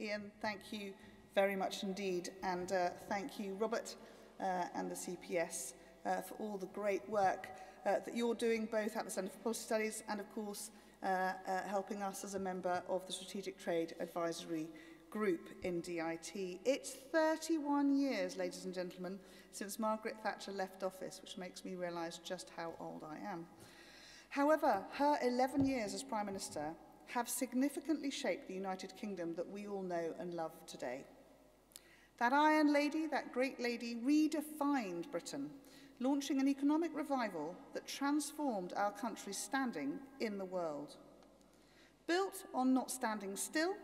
Ian, thank you very much indeed. And uh, thank you, Robert uh, and the CPS, uh, for all the great work uh, that you're doing, both at the Centre for Policy Studies and, of course, uh, uh, helping us as a member of the Strategic Trade Advisory Group in DIT. It's 31 years, ladies and gentlemen, since Margaret Thatcher left office, which makes me realise just how old I am. However, her 11 years as Prime Minister have significantly shaped the United Kingdom that we all know and love today. That Iron Lady, that great lady, redefined Britain, launching an economic revival that transformed our country's standing in the world. Built on not standing still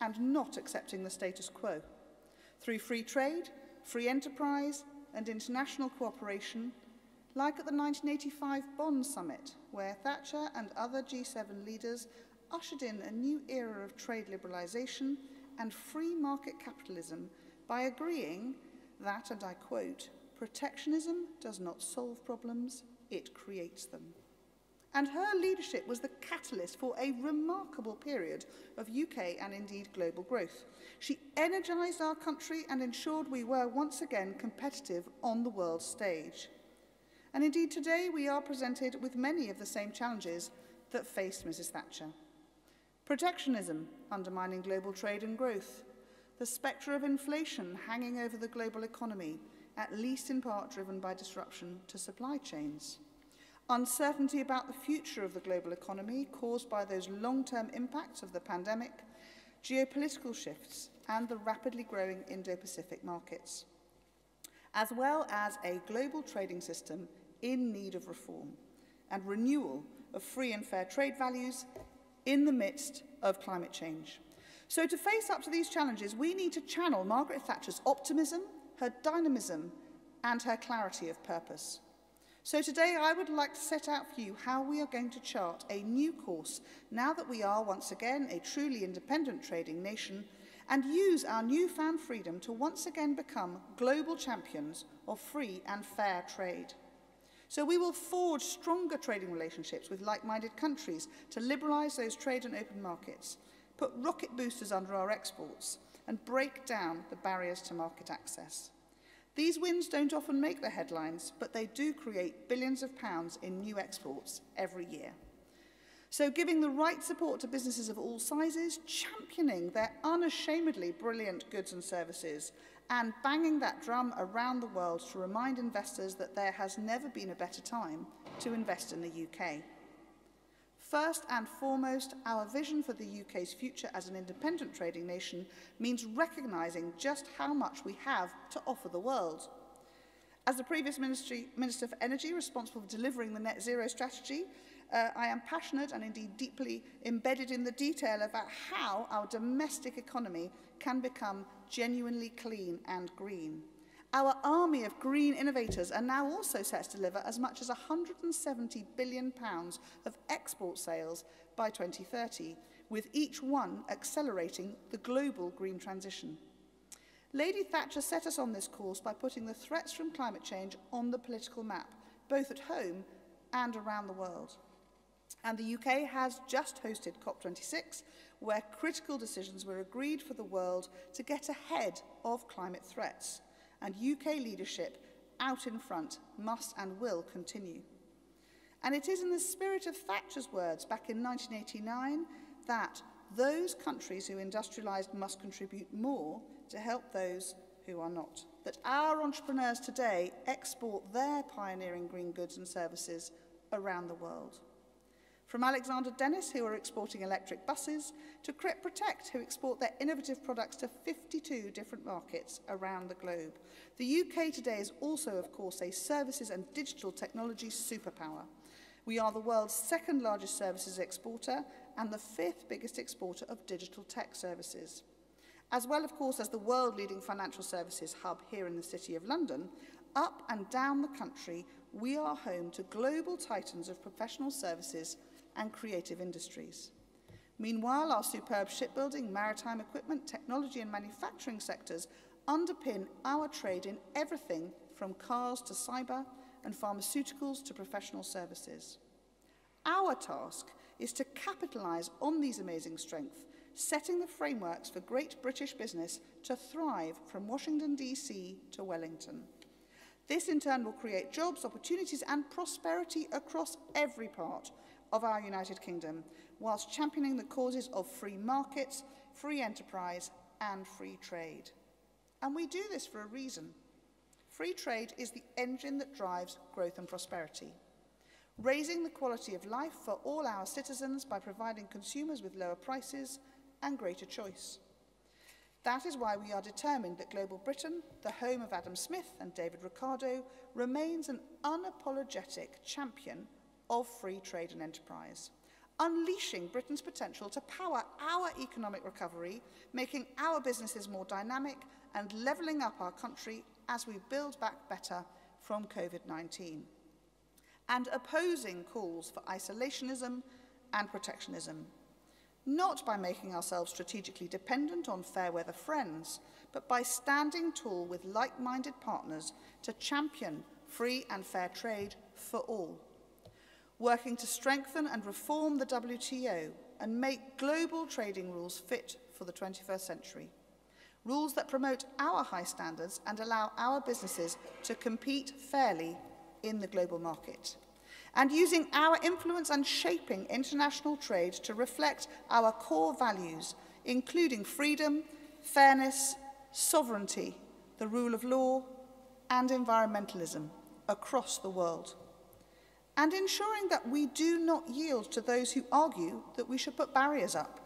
and not accepting the status quo. Through free trade, free enterprise and international cooperation, like at the 1985 Bonn Summit, where Thatcher and other G7 leaders ushered in a new era of trade liberalisation and free market capitalism by agreeing that, and I quote, protectionism does not solve problems, it creates them. And her leadership was the catalyst for a remarkable period of UK and indeed global growth. She energised our country and ensured we were once again competitive on the world stage. And indeed today we are presented with many of the same challenges that faced Mrs Thatcher. Protectionism undermining global trade and growth, the spectre of inflation hanging over the global economy, at least in part driven by disruption to supply chains. Uncertainty about the future of the global economy caused by those long-term impacts of the pandemic, geopolitical shifts and the rapidly growing Indo-Pacific markets, as well as a global trading system in need of reform and renewal of free and fair trade values in the midst of climate change. So to face up to these challenges, we need to channel Margaret Thatcher's optimism, her dynamism, and her clarity of purpose. So today I would like to set out for you how we are going to chart a new course now that we are once again a truly independent trading nation and use our newfound freedom to once again become global champions of free and fair trade. So we will forge stronger trading relationships with like-minded countries to liberalise those trade and open markets, put rocket boosters under our exports and break down the barriers to market access. These wins don't often make the headlines, but they do create billions of pounds in new exports every year. So giving the right support to businesses of all sizes, championing their unashamedly brilliant goods and services, and banging that drum around the world to remind investors that there has never been a better time to invest in the UK. First and foremost, our vision for the UK's future as an independent trading nation means recognising just how much we have to offer the world. As the previous Ministry, Minister for Energy responsible for delivering the net zero strategy, uh, I am passionate and indeed deeply embedded in the detail about how our domestic economy can become genuinely clean and green. Our army of green innovators are now also set to deliver as much as £170 billion pounds of export sales by 2030, with each one accelerating the global green transition. Lady Thatcher set us on this course by putting the threats from climate change on the political map, both at home and around the world. And the UK has just hosted COP26, where critical decisions were agreed for the world to get ahead of climate threats and UK leadership out in front must and will continue. And it is in the spirit of Thatcher's words back in 1989 that those countries who industrialised must contribute more to help those who are not. That our entrepreneurs today export their pioneering green goods and services around the world. From Alexander Dennis, who are exporting electric buses, to Crip Protect, who export their innovative products to 52 different markets around the globe. The UK today is also, of course, a services and digital technology superpower. We are the world's second largest services exporter and the fifth biggest exporter of digital tech services. As well, of course, as the world-leading financial services hub here in the City of London, up and down the country, we are home to global titans of professional services and creative industries. Meanwhile, our superb shipbuilding, maritime equipment, technology and manufacturing sectors underpin our trade in everything from cars to cyber and pharmaceuticals to professional services. Our task is to capitalise on these amazing strengths setting the frameworks for great British business to thrive from Washington, D.C. to Wellington. This in turn will create jobs, opportunities and prosperity across every part of our United Kingdom, whilst championing the causes of free markets, free enterprise and free trade. And we do this for a reason. Free trade is the engine that drives growth and prosperity, raising the quality of life for all our citizens by providing consumers with lower prices and greater choice. That is why we are determined that Global Britain, the home of Adam Smith and David Ricardo, remains an unapologetic champion of free trade and enterprise, unleashing Britain's potential to power our economic recovery, making our businesses more dynamic and levelling up our country as we build back better from COVID-19 and opposing calls for isolationism and protectionism, not by making ourselves strategically dependent on fair weather friends, but by standing tall with like-minded partners to champion free and fair trade for all, working to strengthen and reform the WTO and make global trading rules fit for the 21st century rules that promote our high standards and allow our businesses to compete fairly in the global market. And using our influence and shaping international trade to reflect our core values, including freedom, fairness, sovereignty, the rule of law, and environmentalism across the world. And ensuring that we do not yield to those who argue that we should put barriers up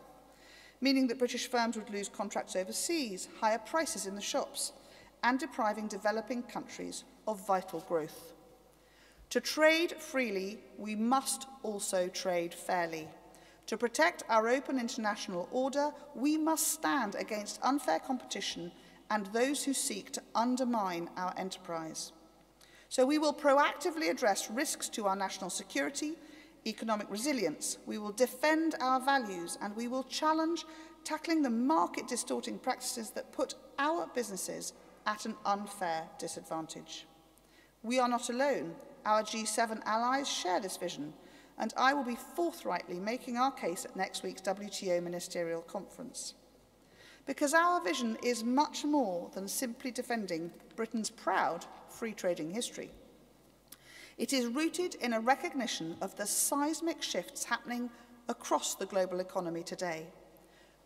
meaning that British firms would lose contracts overseas, higher prices in the shops, and depriving developing countries of vital growth. To trade freely, we must also trade fairly. To protect our open international order, we must stand against unfair competition and those who seek to undermine our enterprise. So we will proactively address risks to our national security economic resilience. We will defend our values and we will challenge tackling the market distorting practices that put our businesses at an unfair disadvantage. We are not alone. Our G7 allies share this vision, and I will be forthrightly making our case at next week's WTO Ministerial Conference. Because our vision is much more than simply defending Britain's proud free trading history. It is rooted in a recognition of the seismic shifts happening across the global economy today,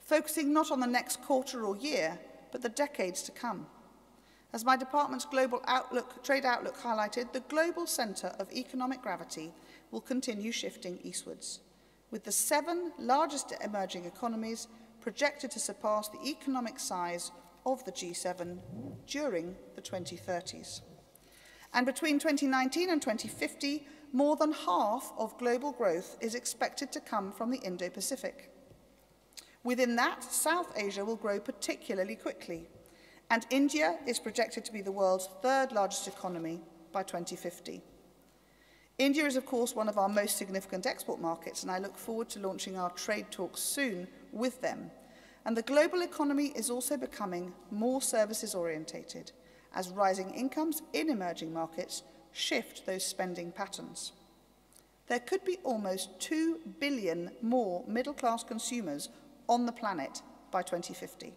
focusing not on the next quarter or year, but the decades to come. As my department's Global Outlook, Trade Outlook highlighted, the global centre of economic gravity will continue shifting eastwards, with the seven largest emerging economies projected to surpass the economic size of the G7 during the 2030s. And between 2019 and 2050, more than half of global growth is expected to come from the Indo-Pacific. Within that, South Asia will grow particularly quickly, and India is projected to be the world's third largest economy by 2050. India is, of course, one of our most significant export markets, and I look forward to launching our trade talks soon with them. And the global economy is also becoming more services orientated as rising incomes in emerging markets shift those spending patterns. There could be almost 2 billion more middle-class consumers on the planet by 2050.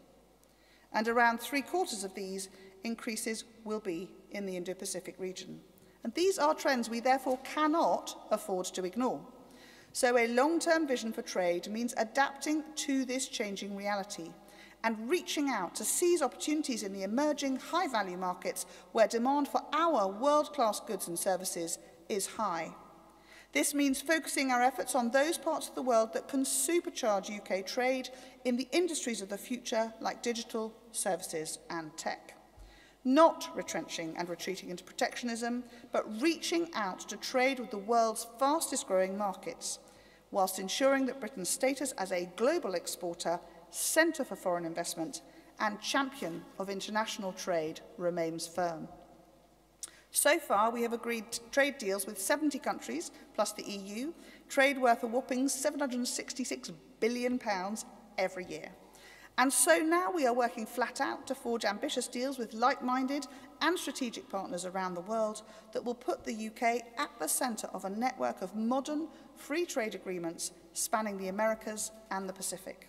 and around three quarters of these increases will be in the Indo-Pacific region. And these are trends we therefore cannot afford to ignore. So a long-term vision for trade means adapting to this changing reality and reaching out to seize opportunities in the emerging high-value markets where demand for our world-class goods and services is high. This means focusing our efforts on those parts of the world that can supercharge UK trade in the industries of the future like digital, services and tech. Not retrenching and retreating into protectionism, but reaching out to trade with the world's fastest growing markets, whilst ensuring that Britain's status as a global exporter centre for foreign investment and champion of international trade remains firm. So far, we have agreed trade deals with 70 countries, plus the EU, trade worth a whopping £766 billion every year. And so now we are working flat out to forge ambitious deals with like-minded and strategic partners around the world that will put the UK at the centre of a network of modern free trade agreements spanning the Americas and the Pacific.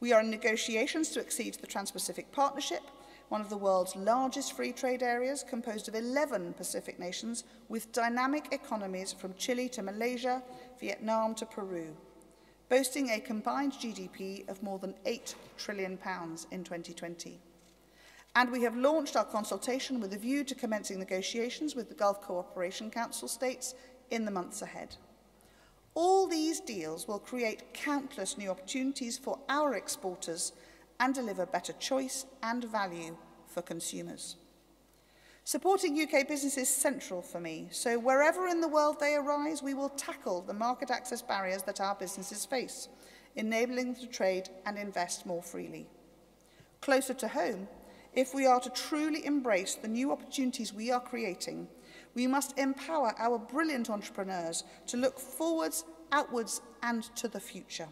We are in negotiations to exceed the Trans-Pacific Partnership, one of the world's largest free trade areas composed of 11 Pacific nations with dynamic economies from Chile to Malaysia, Vietnam to Peru, boasting a combined GDP of more than 8 trillion pounds in 2020. And we have launched our consultation with a view to commencing negotiations with the Gulf Cooperation Council states in the months ahead. All these deals will create countless new opportunities for our exporters and deliver better choice and value for consumers. Supporting UK business is central for me, so wherever in the world they arise, we will tackle the market access barriers that our businesses face, enabling them to trade and invest more freely. Closer to home, if we are to truly embrace the new opportunities we are creating, we must empower our brilliant entrepreneurs to look forwards, outwards and to the future,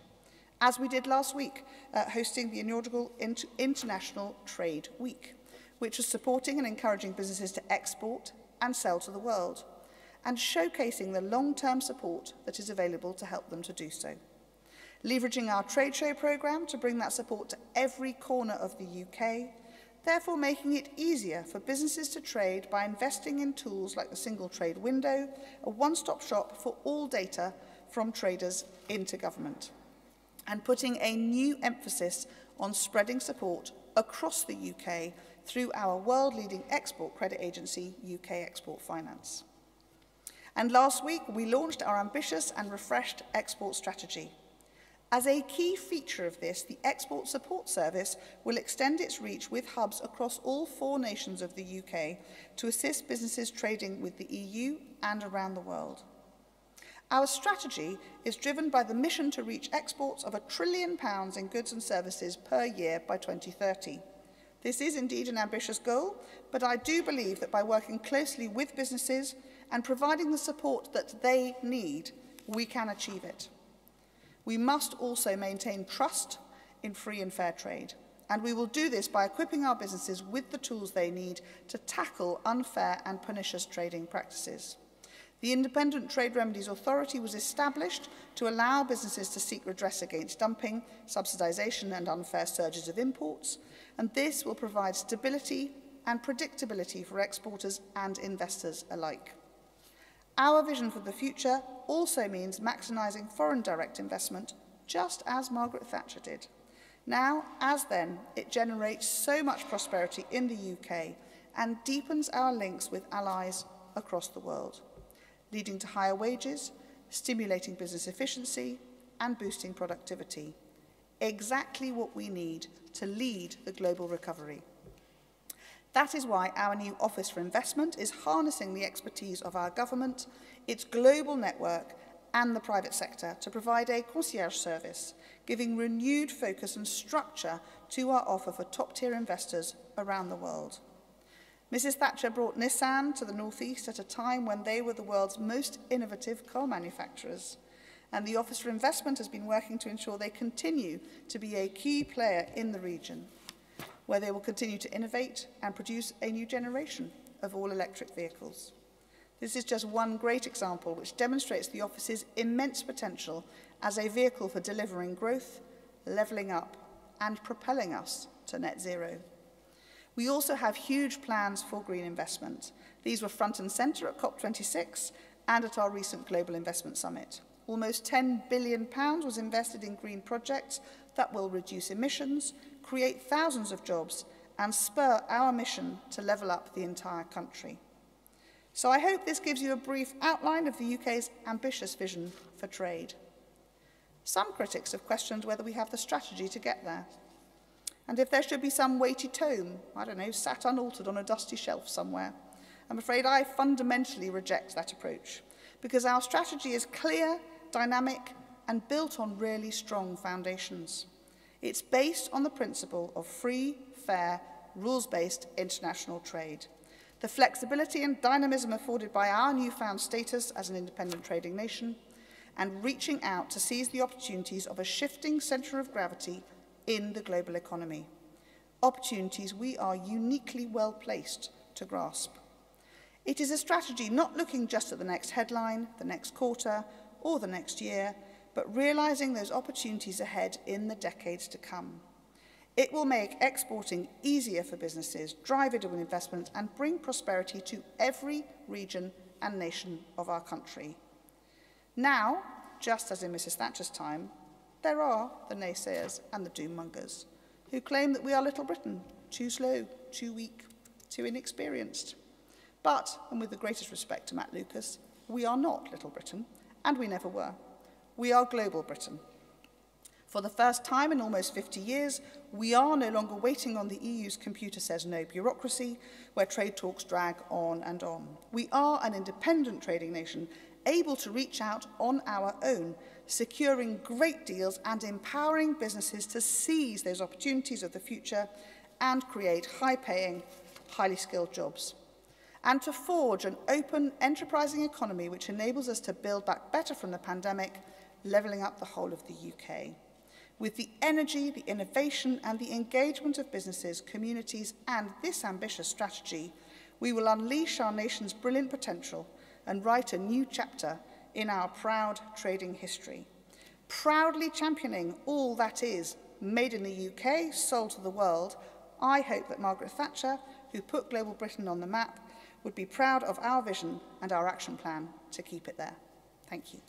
as we did last week, uh, hosting the inaugural Inter International Trade Week, which was supporting and encouraging businesses to export and sell to the world, and showcasing the long-term support that is available to help them to do so. Leveraging our trade show programme to bring that support to every corner of the UK, therefore making it easier for businesses to trade by investing in tools like the single trade window, a one-stop shop for all data from traders into government, and putting a new emphasis on spreading support across the UK through our world-leading export credit agency, UK Export Finance. And last week, we launched our ambitious and refreshed export strategy – As a key feature of this, the Export Support Service will extend its reach with hubs across all four nations of the UK to assist businesses trading with the EU and around the world. Our strategy is driven by the mission to reach exports of a trillion pounds in goods and services per year by 2030. This is indeed an ambitious goal, but I do believe that by working closely with businesses and providing the support that they need, we can achieve it. We must also maintain trust in free and fair trade. And we will do this by equipping our businesses with the tools they need to tackle unfair and pernicious trading practices. The Independent Trade Remedies Authority was established to allow businesses to seek redress against dumping, subsidisation and unfair surges of imports, and this will provide stability and predictability for exporters and investors alike. Our vision for the future also means maximising foreign direct investment, just as Margaret Thatcher did. Now, as then, it generates so much prosperity in the UK and deepens our links with allies across the world, leading to higher wages, stimulating business efficiency and boosting productivity. Exactly what we need to lead the global recovery. That is why our new Office for Investment is harnessing the expertise of our government, its global network and the private sector to provide a concierge service, giving renewed focus and structure to our offer for top-tier investors around the world. Mrs Thatcher brought Nissan to the Northeast at a time when they were the world's most innovative car manufacturers. And the Office for Investment has been working to ensure they continue to be a key player in the region where they will continue to innovate and produce a new generation of all-electric vehicles. This is just one great example which demonstrates the office's immense potential as a vehicle for delivering growth, levelling up and propelling us to net zero. We also have huge plans for green investment. These were front and centre at COP26 and at our recent Global Investment Summit. Almost £10 billion was invested in green projects that will reduce emissions, create thousands of jobs and spur our mission to level up the entire country. So I hope this gives you a brief outline of the UK's ambitious vision for trade. Some critics have questioned whether we have the strategy to get there. And if there should be some weighty tome, I don't know, sat unaltered on a dusty shelf somewhere, I'm afraid I fundamentally reject that approach because our strategy is clear, dynamic and built on really strong foundations. It's based on the principle of free, fair, rules-based international trade. The flexibility and dynamism afforded by our newfound status as an independent trading nation and reaching out to seize the opportunities of a shifting centre of gravity in the global economy, opportunities we are uniquely well placed to grasp. It is a strategy not looking just at the next headline, the next quarter, or the next year, but realising those opportunities ahead in the decades to come. It will make exporting easier for businesses, drive it with investment, and bring prosperity to every region and nation of our country. Now, just as in Mrs Thatcher's time, There are the naysayers and the doommongers who claim that we are Little Britain, too slow, too weak, too inexperienced. But, and with the greatest respect to Matt Lucas, we are not Little Britain, and we never were. We are Global Britain. For the first time in almost 50 years, we are no longer waiting on the EU's computer says no bureaucracy, where trade talks drag on and on. We are an independent trading nation able to reach out on our own, securing great deals and empowering businesses to seize those opportunities of the future and create high-paying, highly skilled jobs. And to forge an open, enterprising economy which enables us to build back better from the pandemic, levelling up the whole of the UK. With the energy, the innovation and the engagement of businesses, communities and this ambitious strategy, we will unleash our nation's brilliant potential and write a new chapter in our proud trading history. Proudly championing all that is made in the UK, sold to the world, I hope that Margaret Thatcher, who put global Britain on the map, would be proud of our vision and our action plan to keep it there. Thank you.